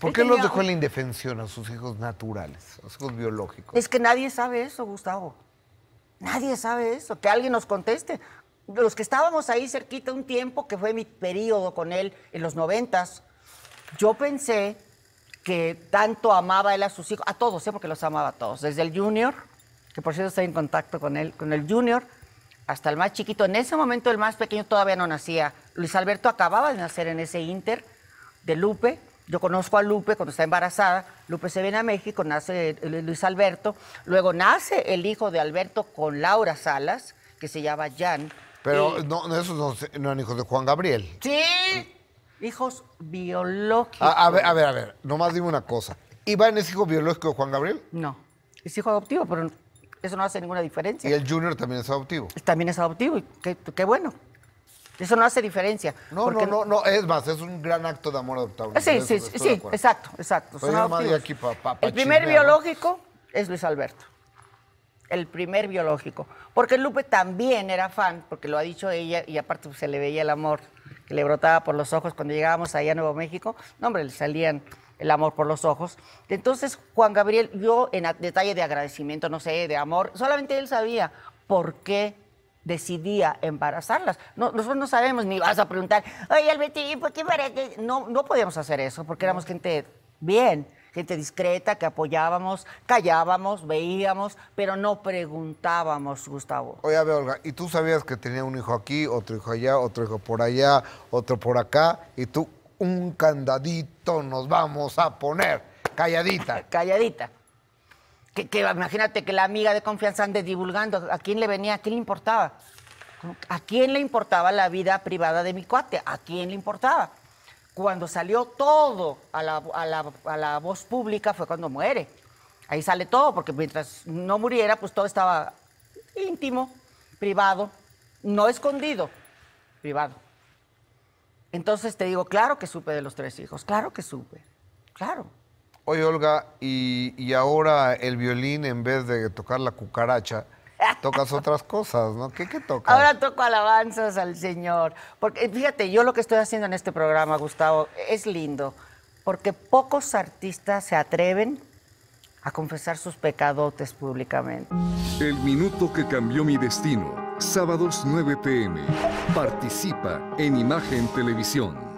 ¿Por qué los dejó en la indefensión a sus hijos naturales, a sus hijos biológicos? Es que nadie sabe eso, Gustavo. Nadie sabe eso. Que alguien nos conteste. Los que estábamos ahí cerquita un tiempo, que fue mi periodo con él en los noventas, yo pensé que tanto amaba él a sus hijos, a todos, ¿eh? porque los amaba a todos, desde el junior, que por cierto estoy en contacto con él, con el junior, hasta el más chiquito. En ese momento el más pequeño todavía no nacía. Luis Alberto acababa de nacer en ese Inter de Lupe. Yo conozco a Lupe cuando está embarazada. Lupe se viene a México, nace eh, Luis Alberto. Luego nace el hijo de Alberto con Laura Salas, que se llama Jan. Pero Y- no, no, esos no, no eran hijos de Juan Gabriel. Sí, hijos biológicos. A, a ver, a ver, a ver, nomás dime una cosa. ¿Iván es hijo biológico de Juan Gabriel? No, es hijo adoptivo, pero eso no hace ninguna diferencia. Y el Junior también es adoptivo. También es adoptivo y qué, qué bueno. Eso no hace diferencia. No, porque- no, no, no, es más, es un gran acto de amor adoptable. Sí, Eso sí, sí, exacto, exacto. Pues aquí pa- pa- pa el primer biológico es Luis Alberto. El primer biológico. Porque Lupe también era fan, porque lo ha dicho ella, y aparte pues, se le veía el amor que le brotaba por los ojos cuando llegábamos allá a Nuevo México. No, hombre, le salían el amor por los ojos. Entonces, Juan Gabriel, yo en detalle de agradecimiento, no sé, de amor, solamente él sabía por qué decidía embarazarlas. No, nosotros no sabemos, ni vas a preguntar, oye, Albertín, ¿por qué qué?". No, no podíamos hacer eso, porque éramos gente bien, gente discreta, que apoyábamos, callábamos, veíamos, pero no preguntábamos, Gustavo. Oye, a ver, Olga, ¿y tú sabías que tenía un hijo aquí, otro hijo allá, otro hijo por allá, otro por acá? Y tú, un candadito nos vamos a poner, calladita. calladita. Que, imagínate que la amiga de confianza ande divulgando. ¿A quién le venía? ¿A quién le importaba? ¿A quién le importaba la vida privada de mi cuate? ¿A quién le importaba? Cuando salió todo a la, a la- a la voz pública fue cuando muere. Ahí sale todo, porque mientras no muriera, pues todo estaba íntimo, privado, no escondido, privado. Entonces te digo, claro que supe de los tres hijos, claro que supe, claro. Oye, Olga, y, y ahora el violín, en vez de tocar la cucaracha, tocas otras cosas, ¿no? ¿Qué, qué tocas? Ahora toco alabanzas al Señor. Porque fíjate, yo lo que estoy haciendo en este programa, Gustavo, es lindo. Porque pocos artistas se atreven a confesar sus pecadotes públicamente. El minuto que cambió mi destino. Sábados 9 pm. Participa en Imagen Televisión.